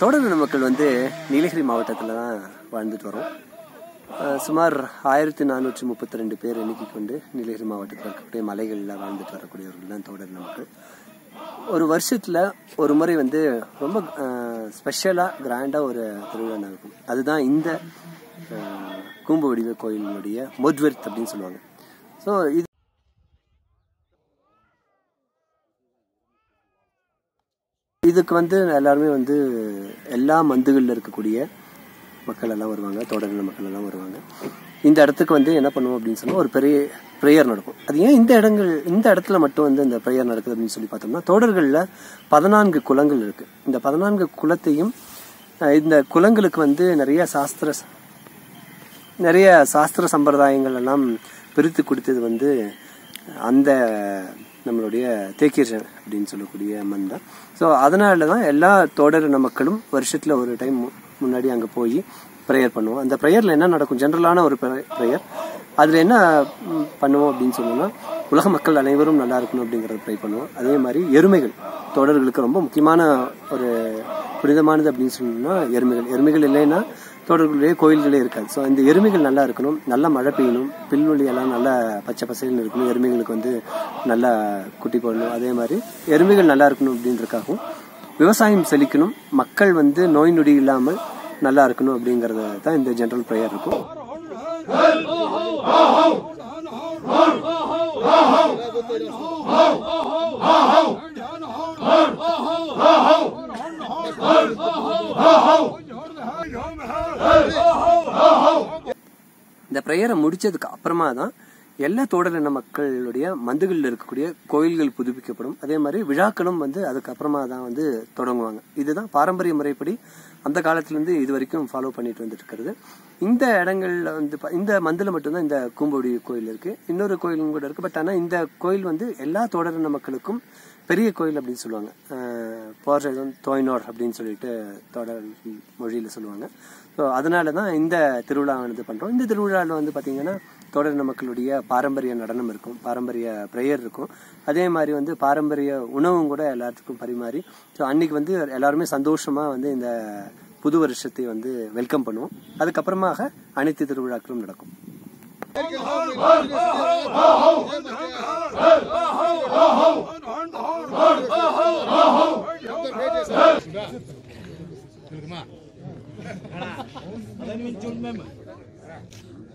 தொடர்ந்து மக்கள் வந்து நீலகிரி மாவட்டத்தில் தான் வாழ்ந்துட்டு வரோம். சுமார் ஆயிரத்தி நானூற்றி முப்பத்தி ரெண்டு பேர் எண்ணிக்கை கொண்டு நீலகிரி மாவட்டத்தில் இருக்கக்கூடிய மலைகளில் வாழ்ந்துட்டு வரக்கூடியவர்கள் தான் தோடர் நமக்கு. ஒரு வருஷத்தில் ஒரு முறை வந்து ரொம்ப ஸ்பெஷலாக கிராண்டாக ஒரு திருவிழா நடக்கும். அதுதான் இந்த கூம்பு வடிவ கோயிலினுடைய மொத்வெர்த் அப்படின்னு சொல்லுவாங்க. ஸோ இது இதுக்கு வந்து எல்லாருமே வந்து எல்லா மந்துகளில் இருக்கக்கூடிய மக்கள் எல்லாம் வருவாங்க தோடரின மக்கள் எல்லாம் வருவாங்க. இந்த இடத்துக்கு வந்து என்ன பண்ணுவோம் அப்படின்னு சொன்னால் ஒரு பெரிய ப்ரேயர் நடக்கும். அது ஏன் இந்த இடங்கள் இந்த இடத்துல மட்டும் வந்து இந்த ப்ரேயர் நடக்குது அப்படின்னு சொல்லி பார்த்தோம்னா தோடர்களில் பதினான்கு குலங்கள் இருக்குது இந்த பதினான்கு குலத்தையும் இந்த குலங்களுக்கு வந்து நிறைய சாஸ்திர நிறைய சாஸ்திர சம்பிரதாயங்கள் எல்லாம் பிரித்து கொடுத்தது வந்து அந்த நம்மளுடைய தேக்கீரன் அப்படின்னு சொல்லக்கூடிய அம்மன் தான். ஸோ அதனால தான் எல்லா தோடர் மக்களும் வருஷத்தில் ஒரு டைம் முன்னாடி அங்கே போய் ப்ரேயர் பண்ணுவோம். அந்த ப்ரேயரில் என்ன நடக்கும்? ஜென்ரலான ஒரு ப்ரேயர் அதில் என்ன பண்ணுவோம் அப்படின்னு சொன்னோம்னா உலக மக்கள் அனைவரும் நல்லா இருக்கணும் அப்படிங்கிறத ப்ரே பண்ணுவோம். அதே மாதிரி எருமைகள். தோடர்களுக்கு ரொம்ப முக்கியமான ஒரு புனிதமானது அப்படின்னு சொன்னோம்னா எருமைகள். எருமைகள் இல்லைன்னா தோடர்களுடைய கோயில்களே இருக்காது. ஸோ இந்த எருமைகள் நல்லா இருக்கணும். நல்லா மழை பெய்யணும். பில்வெளி எல்லாம் நல்லா பச்சை பசைன்னு இருக்கணும். எருமைகளுக்கு வந்து நல்லா குட்டி போடணும். அதே மாதிரி எருமைகள் நல்லா இருக்கணும் அப்படின்றதுக்காகவும் விவசாயம் செழிக்கணும். மக்கள் வந்து நோய் நொடி இல்லாமல் நல்லா இருக்கணும் அப்படிங்கறது தான் இந்த ஜெனரல் ப்ரேயர் இருக்கும். இந்த ப்ரேயரை முடிச்சதுக்கு அப்புறமா தான் எல்லா தோடரின மக்களுடைய மந்துகளில் இருக்கக்கூடிய கோயில்கள் புதுப்பிக்கப்படும். அதே மாதிரி விழாக்களும் வந்து அதுக்கப்புறமா தான் வந்து தொடங்குவாங்க. இதுதான் பாரம்பரிய முறைப்படி அந்த காலத்திலேருந்து இது வரைக்கும் ஃபாலோ பண்ணிட்டு வந்துட்டு இருக்கிறது இந்த இடங்கள்ல வந்து இந்த மந்தில் மட்டும்தான் இந்த கூம்பொடி கோயில் இருக்கு. இன்னொரு கோயிலும் கூட இருக்கு. பட் ஆனால் இந்த கோயில் வந்து எல்லா தோடரின மக்களுக்கும் பெரிய கோயில் அப்படின்னு சொல்லுவாங்க. போர் தோய்னோர் அப்படின்னு சொல்லிட்டு தொடர் மொழியில் சொல்லுவாங்க. ஸோ அதனால தான் இந்த திருவிழாவானது பண்ணுறோம் இந்த திருவிழாவில் வந்து பார்த்தீங்கன்னா தொடரின மக்களுடைய பாரம்பரிய நடனம் இருக்கும் பாரம்பரிய ப்ரேயர் இருக்கும். அதே மாதிரி வந்து பாரம்பரிய உணவும் கூட எல்லாத்துக்கும் பரிமாறி ஸோ அன்னைக்கு வந்து எல்லாருமே சந்தோஷமாக வந்து இந்த புது வருஷத்தை வந்து வெல்கம் பண்ணுவோம். அதுக்கப்புறமாக அனைத்து திருவிழாக்களும் நடக்கும்.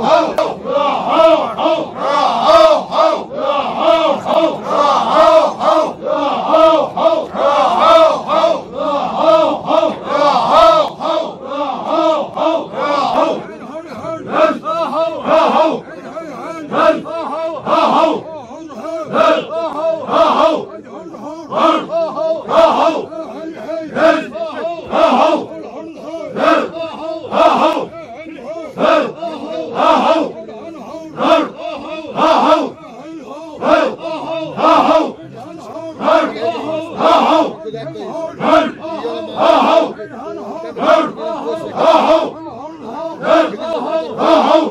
Hey! 아하우 아하우 아하우 아하우 아하우